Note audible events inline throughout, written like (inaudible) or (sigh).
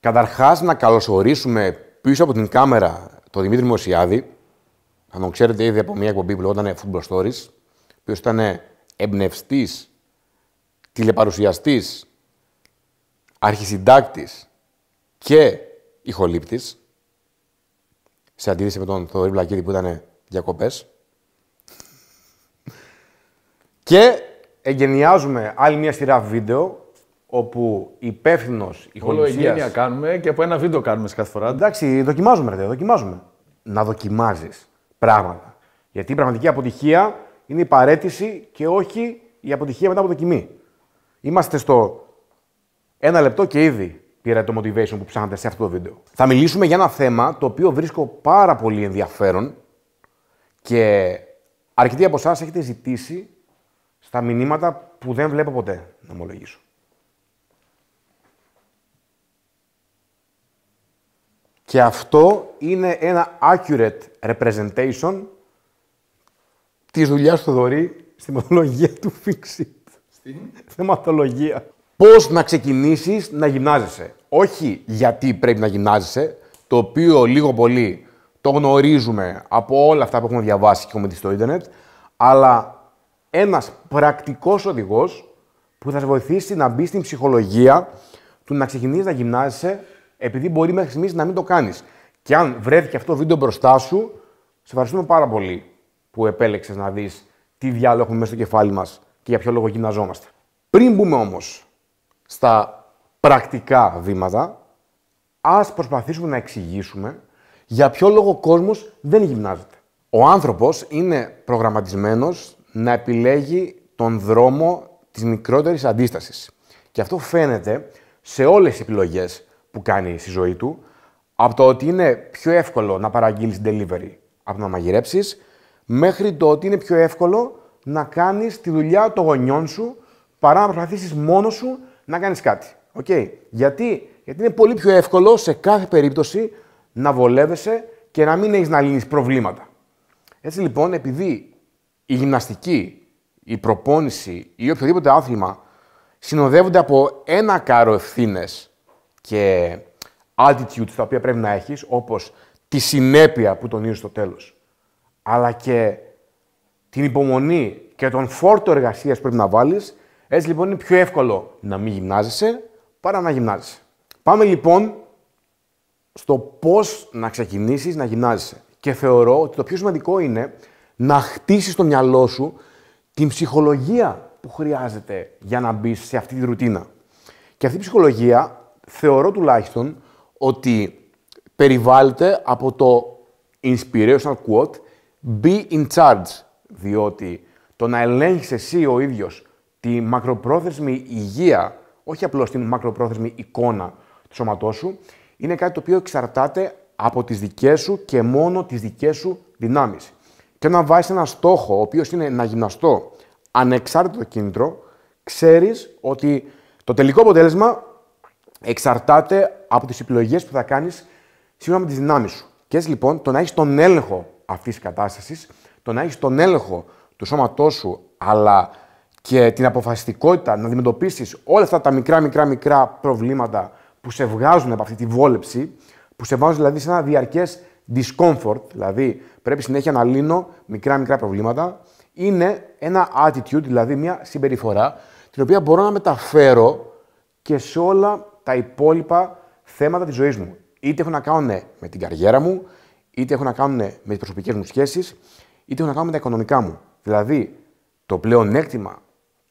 Καταρχάς, να καλωσορίσουμε πίσω από την κάμερα τον Δημήτρη Μωσιάδη. Θα τον ξέρετε ήδη από μια εκπομπή που λεγόταν Football Stories, ο οποίος ήταν εμπνευστής, τηλεπαρουσιαστής, αρχισυντάκτης και ηχολήπτης, σε αντίθεση με τον Θοδωρή Βλακίδη που ήταν διακοπές. Και εγκαινιάζουμε άλλη μια σειρά βίντεο όπου υπεύθυνος Όλο ηχοληψίας... εγγένεια κάνουμε και από ένα βίντεο κάνουμε σε κάθε φορά. Εντάξει, δοκιμάζουμε, ρε, δοκιμάζουμε. Να δοκιμάζεις πράγματα. Γιατί η πραγματική αποτυχία είναι η παρέτηση και όχι η αποτυχία μετά από δοκιμή. Είμαστε στο ένα λεπτό και ήδη πήρα το motivation που ψάχνατε σε αυτό το βίντεο. Θα μιλήσουμε για ένα θέμα το οποίο βρίσκω πάρα πολύ ενδιαφέρον και αρκετοί από εσάς έχετε ζητήσει στα μηνύματα που δεν βλέπω ποτέ, να ομολογήσω. Και αυτό είναι ένα accurate representation της δουλειάς του Δωρή στη μεθοδολογία του Fixit. Στην; Θεματολογία. Πώς να ξεκινήσεις να γυμνάζεσαι. Όχι γιατί πρέπει να γυμνάζεσαι, το οποίο λίγο πολύ το γνωρίζουμε από όλα αυτά που έχουμε διαβάσει και έχουμε δει στο ίντερνετ, αλλά ένας πρακτικός οδηγός που θα σε βοηθήσει να μπεις στην ψυχολογία του να ξεκινήσεις να γυμνάζεσαι επειδή μπορεί μέχρι στιγμής να μην το κάνεις. Και αν βρέθηκε αυτό το βίντεο μπροστά σου, σε ευχαριστούμε πάρα πολύ που επέλεξες να δεις τι διάλογο έχουμε μέσα στο κεφάλι μας και για ποιο λόγο γυμναζόμαστε. Πριν μπούμε όμως στα πρακτικά βήματα, ας προσπαθήσουμε να εξηγήσουμε για ποιο λόγο ο κόσμος δεν γυμνάζεται. Ο άνθρωπος είναι προγραμματισμένος να επιλέγει τον δρόμο της μικρότερης αντίστασης. Και αυτό φαίνεται σε όλες τις επιλογές που κάνει στη ζωή του, από το ότι είναι πιο εύκολο να παραγγείλεις delivery από να μαγειρέψεις, μέχρι το ότι είναι πιο εύκολο να κάνεις τη δουλειά των γονιών σου, παρά να προσπαθήσεις μόνος σου να κάνεις κάτι. Okay. Γιατί; Γιατί είναι πολύ πιο εύκολο σε κάθε περίπτωση να βολεύεσαι και να μην έχεις να λύνεις προβλήματα. Έτσι λοιπόν, επειδή η γυμναστική, η προπόνηση ή οποιοδήποτε άθλημα συνοδεύονται από ένα κάρο ευθύνες και attitudes τα οποία πρέπει να έχεις, όπως τη συνέπεια που τονίζω στο τέλος, αλλά και την υπομονή και τον φόρτο εργασίας που πρέπει να βάλεις, έτσι λοιπόν είναι πιο εύκολο να μην γυμνάζεσαι παρά να γυμνάζεσαι. Πάμε λοιπόν στο πώς να ξεκινήσεις να γυμνάζεσαι. Και θεωρώ ότι το πιο σημαντικό είναι να χτίσεις το μυαλό σου την ψυχολογία που χρειάζεται για να μπεις σε αυτή τη ρουτίνα. Και αυτή η ψυχολογία θεωρώ τουλάχιστον ότι περιβάλλεται από το inspirational quote be in charge, διότι το να ελέγχεις εσύ ο ίδιος τη μακροπρόθεσμη υγεία, όχι απλώς την μακροπρόθεσμη εικόνα του σώματός σου, είναι κάτι το οποίο εξαρτάται από τις δικές σου και μόνο τις δικές σου δυνάμεις. Και όταν βάζεις ένα στόχο, ο οποίος είναι να γυμναστώ ανεξάρτητο κίνητρο, ξέρεις ότι το τελικό αποτέλεσμα εξαρτάται από τις επιλογές που θα κάνεις σύμφωνα με τις δυνάμεις σου. Και έτσι λοιπόν το να έχεις τον έλεγχο αυτής της κατάστασης, το να έχεις τον έλεγχο του σώματός σου, αλλά και την αποφασιστικότητα να αντιμετωπίσεις όλα αυτά τα μικρά, μικρά, μικρά προβλήματα που σε βγάζουν από αυτή τη βόλεψη, που σε βάζουν δηλαδή σε ένα διαρκές discomfort, δηλαδή πρέπει συνέχεια να λύνω μικρά, μικρά προβλήματα, είναι ένα attitude, δηλαδή μια συμπεριφορά, την οποία μπορώ να μεταφέρω και σε όλα τα υπόλοιπα θέματα της ζωής μου. Είτε έχουν να κάνουν με την καριέρα μου, είτε έχουν να κάνουν με τις προσωπικές μου σχέσεις, είτε έχουν να κάνουν με τα οικονομικά μου. Δηλαδή, το πλεονέκτημα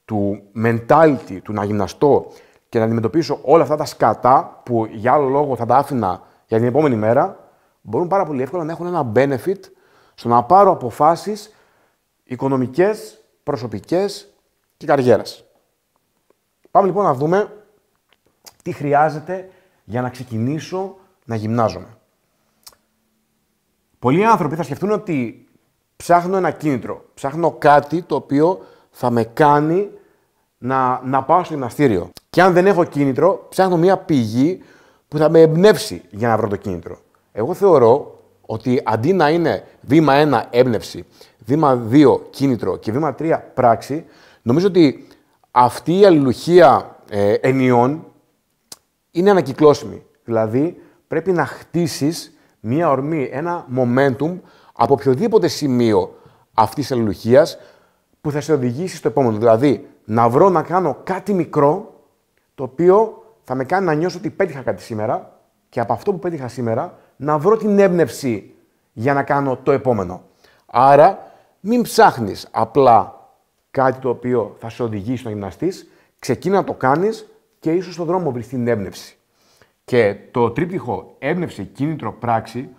του mentality, του να γυμναστώ και να αντιμετωπίσω όλα αυτά τα σκατά που για άλλο λόγο θα τα άφηνα για την επόμενη μέρα, μπορούν πάρα πολύ εύκολα να έχουν ένα benefit στο να πάρω αποφάσεις οικονομικές, προσωπικές και καριέρας. Πάμε λοιπόν να δούμε τι χρειάζεται για να ξεκινήσω να γυμνάζομαι. Πολλοί άνθρωποι θα σκεφτούν ότι ψάχνω ένα κίνητρο, ψάχνω κάτι το οποίο θα με κάνει να, να πάω στο γυμναστήριο. Και αν δεν έχω κίνητρο, ψάχνω μια πηγή που θα με εμπνεύσει για να βρω το κίνητρο. Εγώ θεωρώ ότι αντί να είναι βήμα 1 έμπνευση, βήμα 2 κίνητρο και βήμα 3 πράξη, νομίζω ότι αυτή η αλληλουχία ε, ενιών είναι ανακυκλώσιμη. Δηλαδή, πρέπει να χτίσεις μία ορμή, ένα momentum από οποιοδήποτε σημείο αυτής της αλληλουχίας που θα σε οδηγήσει στο επόμενο. Δηλαδή, να βρω να κάνω κάτι μικρό το οποίο θα με κάνει να νιώσω ότι πέτυχα κάτι σήμερα και από αυτό που πέτυχα σήμερα να βρω την έμπνευση για να κάνω το επόμενο. Άρα, μην ψάχνεις απλά κάτι το οποίο θα σε οδηγήσει στον γυμναστής, ξεκίνα να το κάνεις και ίσως στον δρόμο βρεις την έμπνευση. Και το τρίπτυχο έμπνευση, κίνητρο, πράξη,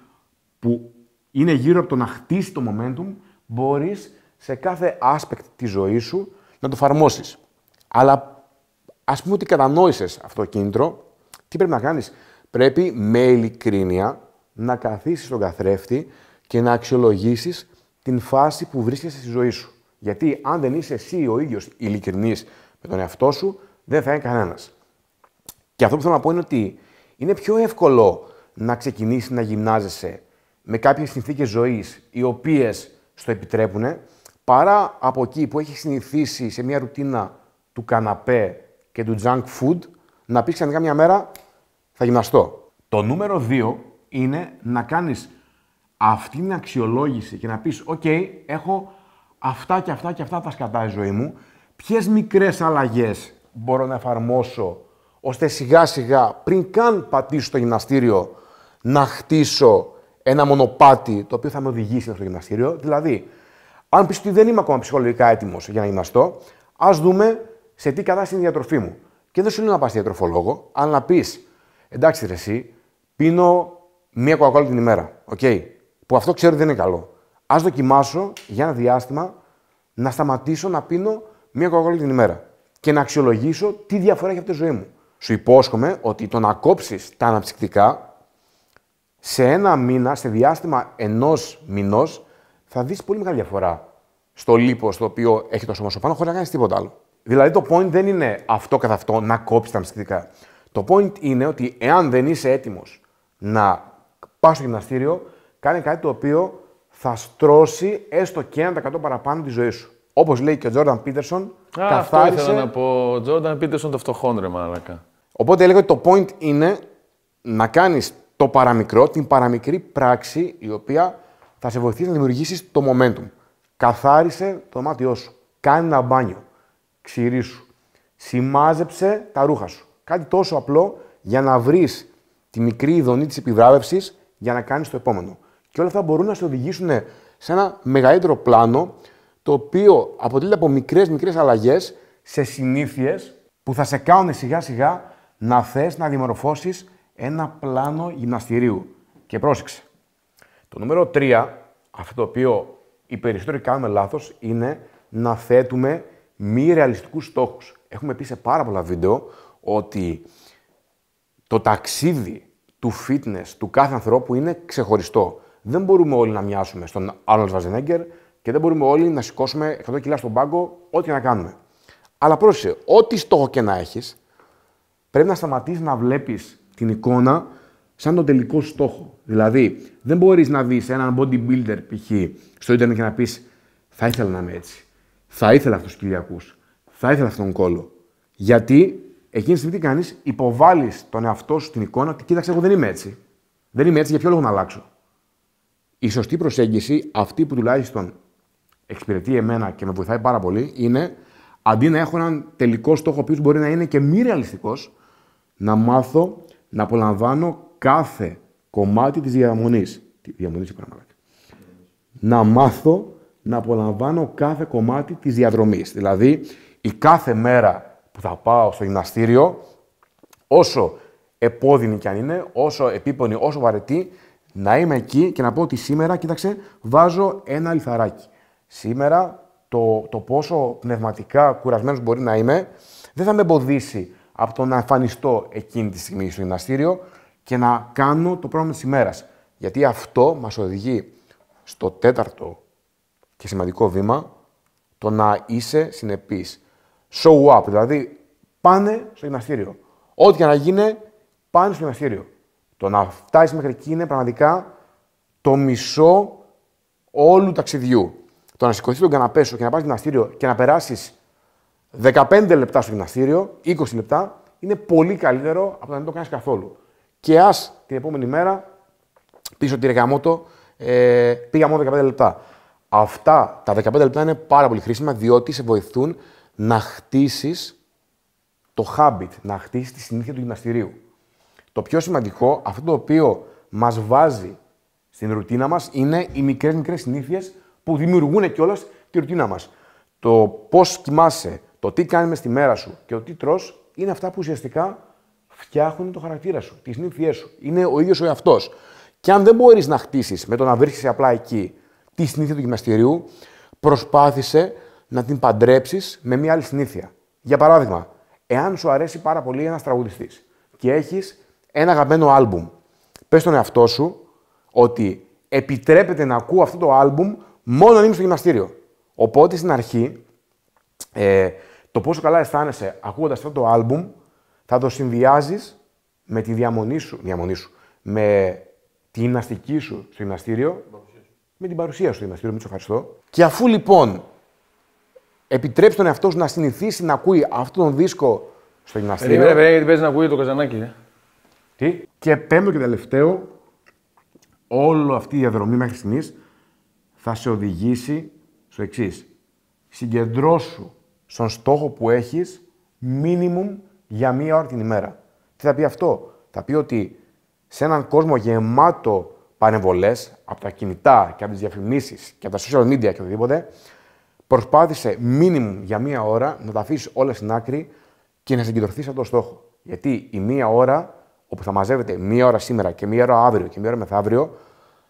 που είναι γύρω από το να χτίσει το momentum, μπορείς σε κάθε aspect της ζωής σου να το εφαρμόσεις. Αλλά ας πούμε ότι κατανόησες αυτό το κίνητρο, τι πρέπει να κάνεις; Πρέπει με ειλικρίνεια να καθίσεις στον καθρέφτη και να αξιολογήσεις την φάση που βρίσκεσαι στη ζωή σου. Γιατί αν δεν είσαι εσύ ο ίδιος ειλικρινής με τον εαυτό σου, δεν θα είναι κανένας. Και αυτό που θέλω να πω είναι ότι είναι πιο εύκολο να ξεκινήσει να γυμνάζεσαι με κάποιες συνθήκες ζωής οι οποίες στο επιτρέπουν, παρά από εκεί που έχεις συνηθίσει σε μια ρουτίνα του καναπέ και του junk food, να πεις ξανά μια μέρα θα γυμναστώ. Το νούμερο 2 είναι να κάνεις αυτή την αξιολόγηση και να πεις «ΟΚ, έχω αυτά και αυτά και αυτά τα σκατά η ζωή μου, ποιες μικρές αλλαγές μπορώ να εφαρμόσω ώστε σιγά σιγά πριν καν πατήσω στο γυμναστήριο να χτίσω ένα μονοπάτι το οποίο θα με οδηγήσει στο γυμναστήριο. Δηλαδή, αν πεις ότι δεν είμαι ακόμα ψυχολογικά έτοιμος για να γυμναστώ, ας δούμε σε τι κατάσταση είναι η διατροφή μου. Και δεν σου λέω να πας στη διατροφολόγο, αλλά να πεις, εντάξει, ρε, εσύ, πίνω μία κοκακόλα την ημέρα. Okay, που αυτό ξέρω ότι δεν είναι καλό. Α δοκιμάσω για ένα διάστημα να σταματήσω να πίνω μία κοκακόλα την ημέρα και να αξιολογήσω τι διαφορά έχει από τη ζωή μου. Σου υπόσχομαι ότι το να κόψεις τα αναψυκτικά σε ένα μήνα, σε διάστημα ενός μηνός, θα δεις πολύ μεγάλη διαφορά στο λίπο το οποίο έχει το σώμα σου πάνω, χωρίς να κάνεις τίποτα άλλο. Δηλαδή, το point δεν είναι αυτό καθ' αυτό να κόψεις τα αναψυκτικά. Το point είναι ότι εάν δεν είσαι έτοιμος να πας στο γυμναστήριο, κάνει κάτι το οποίο θα στρώσει έστω και 1% παραπάνω τη ζωή σου. Όπως λέει και ο Τζόρνταν Πίτερσον, καθάρισε... Αυτό ήθελα να πω. Ο Τζόρνταν Πίτερσον το φτωχόν ρε μαλάκα. Οπότε έλεγα ότι το point είναι να κάνεις το παραμικρό, την παραμικρή πράξη η οποία θα σε βοηθήσει να δημιουργήσεις το momentum. Καθάρισε το μάτιό σου. Κάνει ένα μπάνιο. Ξηρίσου. Σημάζεψε τα ρούχα σου. Κάτι τόσο απλό για να βρεις τη μικρή ειδονή της επιβράβευσης για να κάνεις το επόμενο. Και όλα αυτά μπορούν να σε οδηγήσουν σε ένα μεγαλύτερο πλάνο το οποίο αποτελείται από μικρές μικρές αλλαγές σε συνήθειες που θα σε κάνουν σιγά σιγά να θες να δημορφώσεις ένα πλάνο γυμναστηρίου. Και πρόσεξε. Το νούμερο 3, αυτό το οποίο οι περισσότεροι κάνουμε λάθος, είναι να θέτουμε μη ρεαλιστικούς στόχους. Έχουμε πει σε πάρα πολλά βίντεο ότι το ταξίδι του fitness του κάθε ανθρώπου είναι ξεχωριστό. Δεν μπορούμε όλοι να μοιάσουμε στον Arnold Schwarzenegger και δεν μπορούμε όλοι να σηκώσουμε 100 κιλά στον πάγκο, ό,τι και να κάνουμε. Αλλά πρόσεχε, ό,τι στόχο και να έχεις, πρέπει να σταματήσεις να βλέπεις την εικόνα σαν τον τελικό στόχο. Δηλαδή, δεν μπορείς να δεις έναν bodybuilder π.χ. στο Ιντερνετ και να πεις Θα ήθελα να είμαι έτσι. Θα ήθελα αυτούς τους κυλιακούς. Θα ήθελα αυτόν τον κόλο. Γιατί εκείνη τη στιγμή τι κάνεις, υποβάλλεις τον εαυτό σου στην εικόνα ότι κοίταξε, εγώ δεν είμαι έτσι. Δεν είμαι έτσι, για ποιο λόγο να αλλάξω. Η σωστή προσέγγιση, αυτή που τουλάχιστον εξυπηρετεί εμένα και με βοηθάει πάρα πολύ, είναι αντί να έχω έναν τελικό στόχο, ο οποίος μπορεί να είναι και μη ρεαλιστικός, να μάθω να απολαμβάνω κάθε κομμάτι της διαμονής. Τη διαμονή Να μάθω να απολαμβάνω κάθε κομμάτι της διαδρομής. Δηλαδή, η κάθε μέρα που θα πάω στο γυμναστήριο, όσο επώδυνη κι αν είναι, όσο επίπονη, όσο βαρετή, να είμαι εκεί και να πω ότι σήμερα, κοίταξε, βάζω ένα λιθαράκι. Σήμερα το, το πόσο πνευματικά κουρασμένος μπορεί να είμαι, δεν θα με εμποδίσει από το να εμφανιστώ εκείνη τη στιγμή στο γυμναστήριο και να κάνω το πρόγραμμα της ημέρας. Γιατί αυτό μας οδηγεί στο τέταρτο και σημαντικό βήμα, το να είσαι συνεπής. Show up, δηλαδή πάνε στο γυμναστήριο. Ό,τι και να γίνει, πάνε στο γυμναστήριο. Το να φτάσεις μέχρι εκεί είναι πραγματικά το μισό όλου ταξιδιού. Το να σηκωθεί τον καναπέ σου και να πας γυμναστήριο και να περάσεις 15 λεπτά στο γυμναστήριο, 20 λεπτά, είναι πολύ καλύτερο από το να μην το κάνεις καθόλου. Και ας την επόμενη μέρα πίσω τη ρεγαμότο ε, πήγα μόνο 15 λεπτά. Αυτά τα 15 λεπτά είναι πάρα πολύ χρήσιμα διότι σε βοηθούν να χτίσεις το habit, να χτίσεις τη συνήθεια του γυμναστηρίου. Το πιο σημαντικό, αυτό το οποίο μας βάζει στην ρουτίνα μας, είναι οι μικρές μικρές συνήθειες που δημιουργούν κιόλας τη ρουτίνα μας. Το πώς κοιμάσαι, το τι κάνεις στη μέρα σου και το τι τρως, είναι αυτά που ουσιαστικά φτιάχνουν το χαρακτήρα σου, τις συνήθειέ σου. Είναι ο ίδιος ο εαυτός. Και αν δεν μπορείς να χτίσεις με το να βρίσκεσαι απλά εκεί τη συνήθεια του γυμναστηρίου, προσπάθησε να την παντρέψεις με μια άλλη συνήθεια. Για παράδειγμα, εάν σου αρέσει πάρα πολύ ένας τραγουδιστής και έχεις ένα αγαπημένο άλμπουμ, πες στον εαυτό σου ότι επιτρέπεται να ακούω αυτό το άλμπουμ μόνο αν είμαι στο γυμναστήριο. Οπότε στην αρχή, ε, το πόσο καλά αισθάνεσαι ακούγοντας αυτό το άλμπουμ, θα το συνδυάζεις με τη διαμονή σου, διαμονή σου, με τη γυμναστική σου στο γυμναστήριο, με την παρουσία σου στο γυμναστήριο, μην ευχαριστώ. Και αφού λοιπόν επιτρέψει τον εαυτό σου να συνηθίσει να ακούει αυτόν τον δίσκο στο γυμναστήριο. Περίμενε, περίμενε, γιατί παίζει να ακούει το καζανάκι. Ε. Τι; Και πέμπτο και τελευταίο, όλη αυτή η διαδρομή μέχρι στιγμής θα σε οδηγήσει στο εξής. Συγκεντρώσου στον στόχο που έχεις minimum για μία ώρα την ημέρα. Τι θα πει αυτό; Θα πει ότι σε έναν κόσμο γεμάτο πανεβολές από τα κινητά και από τις διαφημίσεις και από τα social media και οτιδήποτε, προσπάθησε minimum για μία ώρα να τα αφήσεις όλα στην άκρη και να συγκεντρωθείς σε αυτό το στόχο. Γιατί η μία ώρα, όπου θα μαζεύεται μία ώρα σήμερα και μία ώρα αύριο και μία ώρα μεθαύριο,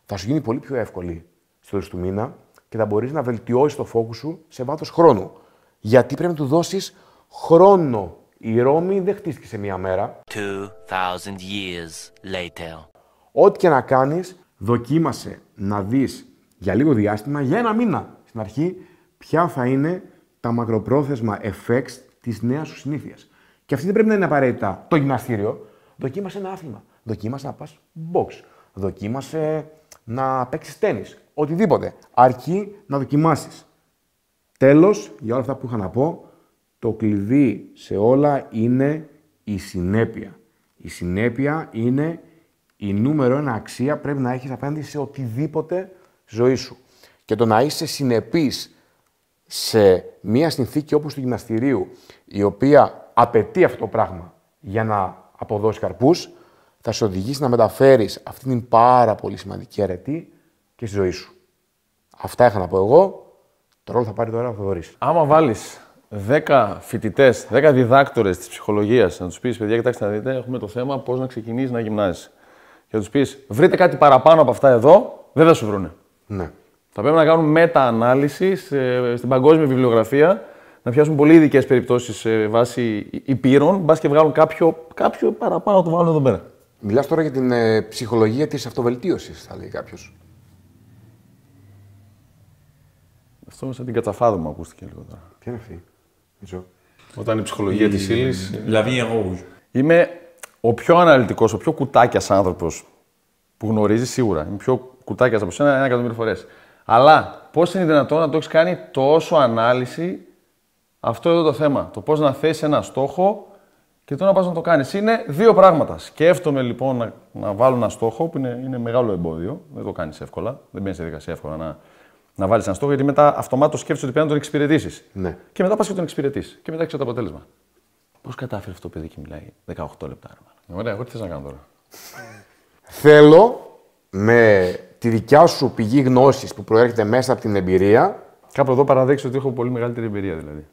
θα σου γίνει πολύ πιο εύκολη στο τέλο του μήνα και θα μπορείς να βελτιώσεις το φόκου σου σε βάθος χρόνου. Γιατί πρέπει να του δώσεις χρόνο. Η Ρώμη δεν χτίστηκε σε μία μέρα. 2000 years later. Ό,τι και να κάνεις, δοκίμασε να δεις για λίγο διάστημα, για ένα μήνα στην αρχή, ποια θα είναι τα μακροπρόθεσμα effects της νέας σου συνήθειας. Και αυτή δεν πρέπει να είναι απαραίτητα το γυμναστήριο. Δοκίμασε ένα άθλημα. Δοκίμασε να πας box. Δοκίμασε να παίξεις τέννη. Οτιδήποτε. Αρκεί να δοκιμάσεις. Τέλος, για όλα αυτά που είχα να πω, το κλειδί σε όλα είναι η συνέπεια. Η συνέπεια είναι η νούμερο ένα αξία πρέπει να έχεις απέναντι σε οτιδήποτε ζωή σου. Και το να είσαι συνεπής σε μια συνθήκη όπως του γυμναστηρίου, η οποία απαιτεί αυτό το πράγμα για να αποδώσεις καρπούς, θα σε οδηγήσει να μεταφέρεις αυτή την πάρα πολύ σημαντική αρετή και στη ζωή σου. Αυτά είχα να πω εγώ. Το ρόλο θα πάρει τώρα ο Θοδωρής. Άμα βάλεις 10 φοιτητές, 10 διδάκτορες της ψυχολογίας, να τους πεις: Παιδιά, κοιτάξτε να δείτε, έχουμε το θέμα πώς να ξεκινήσεις να γυμνάζεις. Και να τους πεις: Βρείτε κάτι παραπάνω από αυτά εδώ, δεν θα σου βρούνε. Ναι. Θα πρέπει να κάνουν μετα-ανάλυση σε- στην παγκόσμια βιβλιογραφία, να πιάσουν πολύ ειδικές περιπτώσεις σε βάση υπήρων, μπας και βγάλουν κάποιο, κάποιο παραπάνω να το βάλουν εδώ πέρα. Μιλάς τώρα για την ε, ψυχολογία της αυτοβελτίωσης, θα λέει κάποιος. Αυτό σαν την κατσαφάδα μου ακούστηκε λίγο τώρα. Ποια είναι αυτή. Μισό. Όταν η ψυχολογία της ύλη. La vie est rouge. Είμαι ο πιο αναλυτικός, ο πιο κουτάκιας άνθρωπος που γνωρίζει σίγουρα. Είμαι πιο κουτάκιας από σένα ένα εκατομμύριο φορές. Αλλά πώς είναι δυνατόν να το έχεις κάνει τόσο ανάλυση αυτό εδώ το θέμα; Το πώς να θέσει ένα στόχο και το να πας να το κάνεις. Είναι δύο πράγματα. Σκέφτομαι λοιπόν να, να βάλω ένα στόχο που είναι, είναι μεγάλο εμπόδιο. Δεν το κάνεις εύκολα. Δεν μπαίνεις σε διαδικασία εύκολα να, να βάλει ένα στόχο γιατί μετά αυτομάτω σκέφτεσαι ότι πρέπει να τον εξυπηρετήσει. Ναι. Και μετά πα και τον εξυπηρετεί. Και μετά έχει το αποτέλεσμα. Πώ κατάφερε αυτό το παιδί και μιλάει 18 λεπτά. Ρε, μάνα. Ωραία, εγώ τι θε να κάνω τώρα. Θέλω με τη δικιά σου πηγή γνώσης που προέρχεται μέσα από την εμπειρία, Κάπου εδώ παραδείξω ότι έχω πολύ μεγαλύτερη εμπειρία δηλαδή. η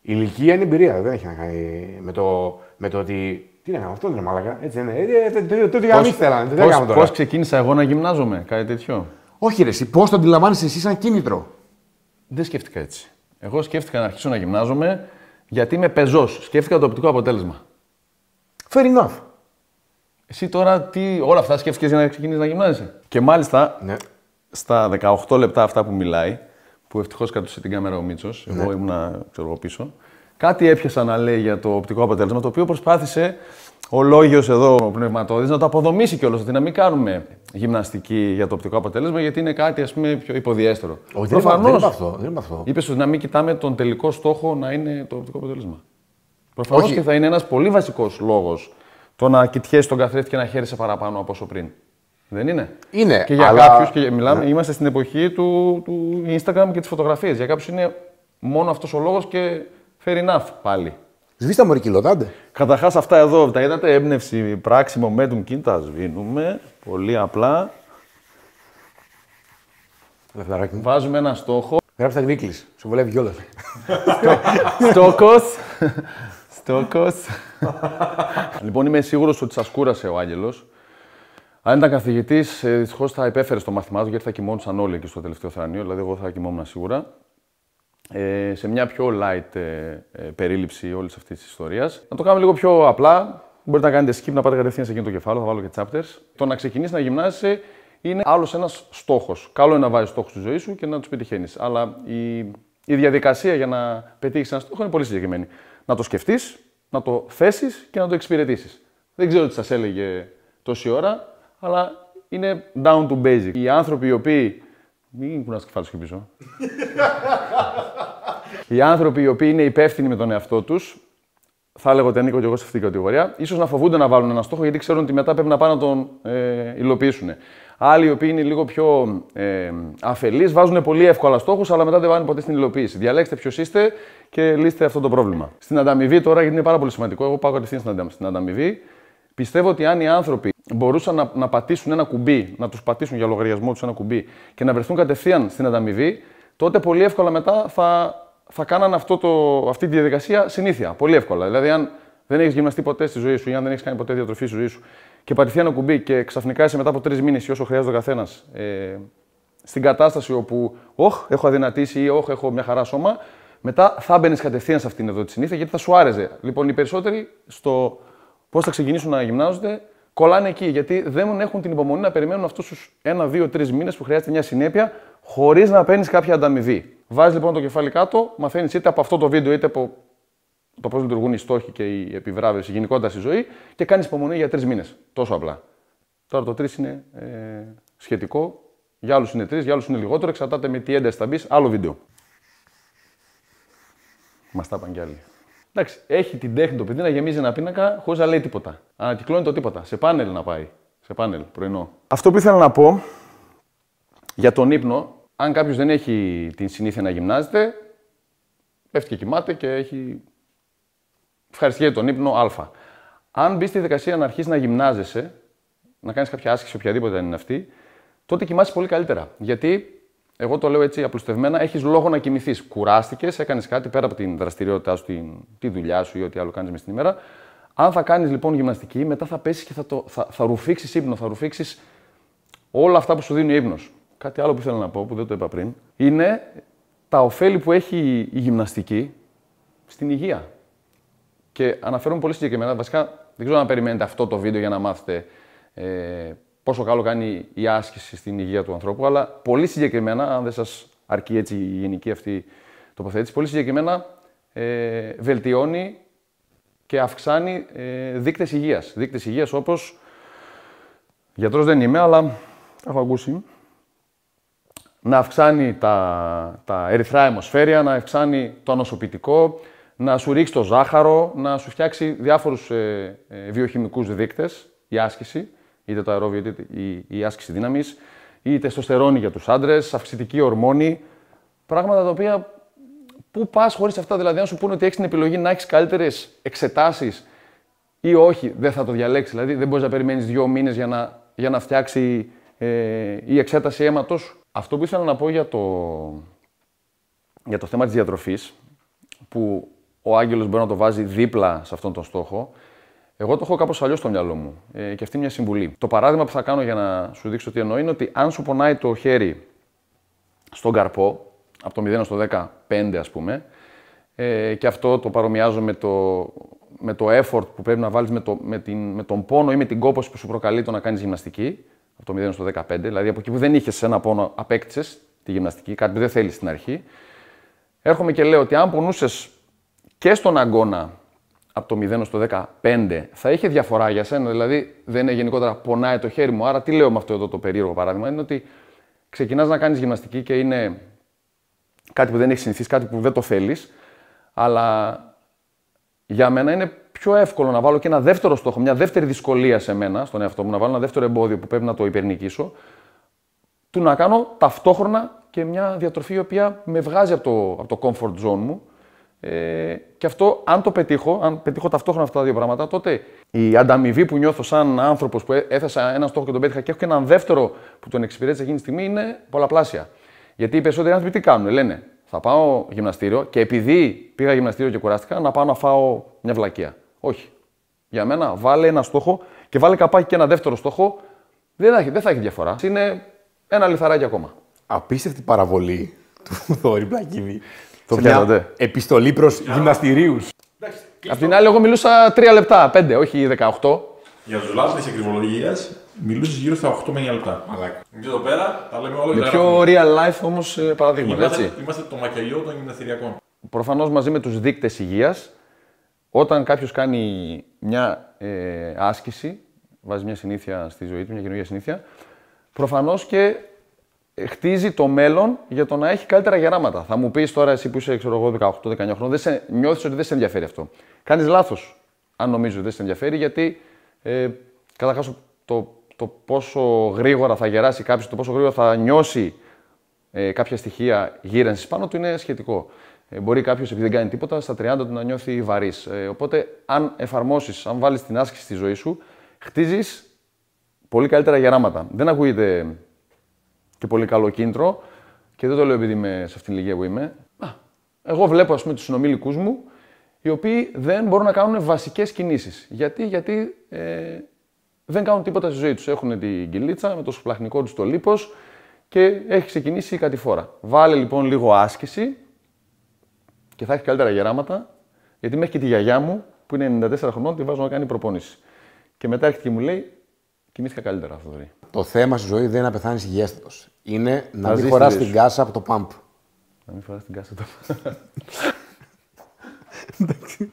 ηλικία είναι εμπειρία, δεν έχει να κάνει με το, με το ότι. Τι να κάνω, αυτό δεν είναι μάλακα. Έτσι δεν είναι. Ε, ε, το- το- Το τι γαμί θέλανε. Τι να κάνω τώρα. Πώ ξεκίνησα εγώ να γυμνάζομαι, κάτι τέτοιο. Όχι, ρε, εσύ πώς το αντιλαμβάνεσαι εσύ σαν κίνητρο; Δεν σκέφτηκα έτσι. Εγώ σκέφτηκα να αρχίσω να γυμνάζομαι γιατί είμαι πεζός. Σκέφτηκα το οπτικό αποτέλεσμα. Fair enough. Εσύ τώρα τι, όλα αυτά σκέφτηκες για να ξεκινήσεις να γυμνάζεσαι; Και μάλιστα Ναι. στα 18 λεπτά αυτά που μιλάει, που ευτυχώς κρατούσε την κάμερα ο Μίτσος, εγώ ήμουνα ξέρω, εγώ, πίσω, κάτι έπιασα να λέει για το οπτικό αποτέλεσμα, το οποίο προσπάθησε ο λόγιος εδώ, ο πνευματόδης, να το αποδομήσει κιόλας. Ότι να μην κάνουμε γυμναστική για το οπτικό αποτέλεσμα, γιατί είναι κάτι ας πούμε, πιο υποδιέστερο. Όχι, δεν είναι- δεν είναι αυτό. Δεν είναι αυτό. Είπες ότι να μην κοιτάμε τον τελικό στόχο να είναι το οπτικό αποτέλεσμα. Προφανώς Όχι. και θα είναι ένας πολύ βασικός λόγος το να κοιτιέσαι τον καθρέφτη και να χαίρεσαι παραπάνω από όσο πριν. Δεν είναι. Είναι. Και για αλλά... κάποιους, και μιλάμε, είμαστε στην εποχή του, του Instagram και της φωτογραφίας. Για κάποιους είναι μόνο αυτός ο λόγος και fair enough πάλι. Σβήστα μωρή κιλοτάντε. Καταρχάς, αυτά εδώ τα είδατε. Έμπνευση, πράξη, momentum, κίνητα. Σβήνουμε. Πολύ απλά. Λεφταράκι μου. Βάζουμε ένα στόχο. Γράψτε τα γλύκλεις. Σου βολεύει κιόλας. (laughs) Στόκο. Στόκο. λοιπόν, είμαι σίγουρος ότι σας κούρασε ο Άγγελος. Αν ήταν καθηγητής, δυστυχώς θα υπέφερε στο μάθημά του γιατί θα κοιμόντουσαν όλοι εκεί στο τελευταίο θρανείο. Δηλαδή, εγώ θα κοιμόμουν σίγουρα. Ε, σε μια πιο light ε, ε, περίληψη όλης αυτής της ιστορίας. Να το κάνουμε λίγο πιο απλά. Μπορείτε να κάνετε skip, να πάτε κατευθείαν σε εκείνο το κεφάλαιο, θα βάλω και chapters. Το να ξεκινήσεις να γυμνάζεσαι είναι άλλος ένας στόχος. Καλό είναι να βάζεις στόχους στη ζωή σου και να τους πετυχαίνεις. Αλλά η, η διαδικασία για να πετύχεις ένα στόχο είναι πολύ συγκεκριμένη. Να το σκεφτείς, να το θέσεις και να το εξυπηρετήσεις. Δεν ξέρω τι σας έλεγε τόση ώρα, αλλά είναι down to basic. Οι άνθρωποι οι οποίοι. Μην κουνάς κεφάλι και πίσω. οι άνθρωποι οι οποίοι είναι υπεύθυνοι με τον εαυτό τους, θα έλεγα ότι ανήκω και εγώ σε αυτή την κατηγορία, ίσως να φοβούνται να βάλουν ένα στόχο γιατί ξέρουν ότι μετά πρέπει να πάνε να τον ε, υλοποιήσουν. Άλλοι οι οποίοι είναι λίγο πιο ε, αφελείς, βάζουν πολύ εύκολα στόχους, αλλά μετά δεν βάλουν ποτέ στην υλοποίηση. Διαλέξτε ποιος είστε και λύστε αυτό το πρόβλημα. Στην ανταμοιβή τώρα, γιατί είναι πάρα πολύ σημαντικό, εγώ πάω κατευθείαν στην, αντα, στην ανταμοιβή. Πιστεύω ότι αν οι άνθρωποι μπορούσαν να, να πατήσουν ένα κουμπί, να τους πατήσουν για λογαριασμό τους ένα κουμπί και να βρεθούν κατευθείαν στην ανταμοιβή, τότε πολύ εύκολα μετά θα, θα κάναν αυτό το, αυτή τη διαδικασία συνήθεια. Πολύ εύκολα. Δηλαδή, αν δεν έχεις γυμναστεί ποτέ στη ζωή σου ή αν δεν έχεις κάνει ποτέ διατροφή στη ζωή σου και πατηθεί ένα κουμπί και ξαφνικά είσαι μετά από τρεις μήνες ή όσο χρειάζεται ο καθένας ε, στην κατάσταση όπου, όχ, έχω αδυνατήσει ή όχ, έχω μια χαρά σώμα, μετά θα μπαίνεις κατευθείαν σε αυτήν εδώ τη συνήθεια γιατί θα σου άρεσε. Λοιπόν, οι περισσότεροι στο πώς θα ξεκινήσουν να γυμνάζονται κολλάνε εκεί γιατί δεν έχουν την υπομονή να περιμένουν αυτούς τους ένα, δύο, τρεις μήνες που χρειάζεται μια συνέπεια χωρίς να παίρνεις κάποια ανταμοιβή. Βάζεις λοιπόν το κεφάλι κάτω, μαθαίνεις είτε από αυτό το βίντεο είτε από το πώς λειτουργούν οι στόχοι και η επιβράβευσης γενικότερα στη ζωή και κάνεις υπομονή για τρεις μήνες. Τόσο απλά. Τώρα το τρεις είναι ε, σχετικό. Για άλλους είναι τρεις, για άλλους είναι λιγότερο. Εξαρτάται με τι ένταση θα μπεις. Άλλο βίντεο. Μας τα είπαν κι άλλοι. Εντάξει, έχει την τέχνη το παιδί να γεμίζει ένα πίνακα χωρίς να λέει τίποτα. Ανακυκλώνει το τίποτα. Σε πάνελ να πάει. Σε πάνελ, πρωινό. Αυτό που ήθελα να πω για τον ύπνο, αν κάποιος δεν έχει την συνήθεια να γυμνάζεται, πέφτει και κοιμάται και έχει ευχαριστή για τον ύπνο Α. Αν μπεις στη δικασία να αρχίσεις να γυμνάζεσαι, να κάνεις κάποια άσκηση, οποιαδήποτε είναι αυτή, τότε κοιμάσαι πολύ καλύτερα. Γιατί, εγώ το λέω έτσι απλουστευμένα, έχεις λόγο να κοιμηθείς. Κουράστηκες, έκανες κάτι πέρα από την δραστηριότητά σου, την, τη δουλειά σου ή ό,τι άλλο κάνεις μες στην ημέρα. Αν θα κάνεις λοιπόν γυμναστική, μετά θα πέσεις και θα, το, θα, θα ρουφήξεις ύπνο, θα ρουφήξεις όλα αυτά που σου δίνει ο ύπνος. Κάτι άλλο που θέλω να πω, που δεν το είπα πριν, είναι τα ωφέλη που έχει η γυμναστική στην υγεία. Και αναφέρομαι πολύ συγκεκριμένα, βασικά δεν ξέρω αν περιμένετε αυτό το βίντεο για να μάθετε ε, πόσο καλό κάνει η άσκηση στην υγεία του ανθρώπου, αλλά πολύ συγκεκριμένα, αν δεν σας αρκεί έτσι η γενική αυτή τοποθέτηση, πολύ συγκεκριμένα ε, βελτιώνει και αυξάνει ε, δείκτες υγείας. Δείκτες υγείας όπως, γιατρός δεν είμαι, αλλά έχω ακούσει, να αυξάνει τα, τα ερυθρά αιμοσφαίρια, να αυξάνει το ανοσοποιητικό, να σου ρίξει το ζάχαρο, να σου φτιάξει διάφορους ε, ε, βιοχημικούς δείκτες, η άσκηση, είτε το αερόβιο είτε η, η άσκηση δύναμης, είτε τεστοστερόνη για τους άντρες, αυξητική ορμόνη. Πράγματα τα οποία. Πού πας χωρίς αυτά, δηλαδή, αν σου πούνε ότι έχεις την επιλογή να έχεις καλύτερες εξετάσεις ή όχι, δεν θα το διαλέξεις. Δηλαδή, δεν μπορείς να περιμένεις δύο μήνες για να, για να φτιάξει ε, η εξέταση αίματος. Αυτό που ήθελα να πω για το, για το θέμα της διατροφής, που ο Άγγελος μπορεί να το βάζει δίπλα σε αυτόν τον στόχο. Εγώ το έχω κάπως αλλιώς στο μυαλό μου ε, και αυτή είναι μια συμβουλή. Το παράδειγμα που θα κάνω για να σου δείξω τι εννοώ είναι ότι αν σου πονάει το χέρι στον καρπό, από το 0 στο 15 ας πούμε, ε, και αυτό το παρομοιάζω με το, με το effort που πρέπει να βάλεις με, το, με, την, με τον πόνο ή με την κόπωση που σου προκαλεί το να κάνεις γυμναστική, από το 0 στο 15, δηλαδή από εκεί που δεν είχες ένα πόνο απέκτησες τη γυμναστική, κάτι που δεν θέλεις στην αρχή. Έρχομαι και λέω ότι αν πονούσες και στον αγώνα από το 0 στο 15 θα είχε διαφορά για σένα. Δηλαδή δεν είναι γενικότερα πονάει το χέρι μου. Άρα τι λέω με αυτό εδώ το περίεργο παράδειγμα; Είναι ότι ξεκινάς να κάνεις γυμναστική και είναι κάτι που δεν έχεις συνηθίσει, κάτι που δεν το θέλεις. Αλλά για μένα είναι πιο εύκολο να βάλω και ένα δεύτερο στόχο, μια δεύτερη δυσκολία σε μένα, στον εαυτό μου, να βάλω ένα δεύτερο εμπόδιο που πρέπει να το υπερνικήσω, του να κάνω ταυτόχρονα και μια διατροφή η οποία με βγάζει από το, από το comfort zone μου. Ε, και αυτό, αν το πετύχω, αν πετύχω ταυτόχρονα αυτά τα δύο πράγματα, τότε η ανταμοιβή που νιώθω σαν άνθρωπος που έθεσα ένα στόχο και τον πέτυχα και έχω και έναν δεύτερο που τον εξυπηρέτησε εκείνη τη στιγμή είναι πολλαπλάσια. Γιατί οι περισσότεροι άνθρωποι τι κάνουν, λένε θα πάω γυμναστήριο και επειδή πήγα γυμναστήριο και κουράστηκα, να πάω να φάω μια βλακεία. Όχι. Για μένα, βάλε ένα στόχο και βάλε καπάκι και ένα δεύτερο στόχο. Δεν θα έχει, δεν θα έχει διαφορά. Είναι ένα λιθαράκι ακόμα. Απίστευτη παραβολή του (laughs) Θόρυ Πλακίδη. Το σε μια πιάνατε. επιστολή προς γυμναστηρίους. Απ' την άλλη, εγώ μιλούσα τρία λεπτά, πέντε, όχι 18. Για τους λάθος της ακριβολογία μιλούσες γύρω στα 8 με 9 λεπτά. Μαλάκα. Εμεί εδώ πέρα τα λέμε όλα Με και πιο real life όμως παραδείγματα, έτσι. Είμαστε, είμαστε το μακελιό των γυμναστηριακών. Προφανώς μαζί με τους δείκτες υγείας, όταν κάποιος κάνει μια ε, άσκηση, βάζει μια συνήθεια στη ζωή του, μια καινούργια συνήθεια, προφανώς και ε, χτίζει το μέλλον για το να έχει καλύτερα γεράματα. Θα μου πεις τώρα εσύ που είσαι ξέρω εγώ, 18-19 χρόνων, δεν σε, νιώθεις ότι δεν σε ενδιαφέρει αυτό. Κάνεις λάθος αν νομίζεις ότι δεν σε ενδιαφέρει, γιατί ε, καταρχάς το, το πόσο γρήγορα θα γεράσει κάποιος, το πόσο γρήγορα θα νιώσει ε, κάποια στοιχεία γύρανση πάνω του είναι σχετικό. Ε, μπορεί κάποιος, επειδή δεν κάνει τίποτα, στα 30 του να νιώθει βαρύς. Ε, οπότε, αν εφαρμόσεις, αν βάλεις την άσκηση στη ζωή σου, χτίζεις πολύ καλύτερα γεράματα. Δεν ακούγεται και πολύ καλό κίνητρο και δεν το λέω επειδή είμαι σε αυτήν την ηλικία που είμαι. Α, εγώ βλέπω, ας πούμε, τους συνομήλικου μου, οι οποίοι δεν μπορούν να κάνουν βασικές κινήσεις. Γιατί, γιατί ε, δεν κάνουν τίποτα στη ζωή τους. Έχουν την κυλίτσα με το σπλαχνικό τους το λίπος και έχει ξεκινήσει η κατηφόρα. Βάλε λοιπόν λίγο άσκηση και θα έχει καλύτερα γεράματα, γιατί μέχρι και τη γιαγιά μου, που είναι 94 χρονών, τη βάζω να κάνει προπόνηση. Και μετά έρχεται και μου λέει, κοιμήθηκα καλύτερα, Θοδωρή. Το θέμα στη ζωή δεν είναι να πεθάνεις υγιέστατος. Είναι να μην ζεις χωρά τη ζωή την σου. κάσα από το πάμπ. Να μην φοράς την κάσα του. (laughs)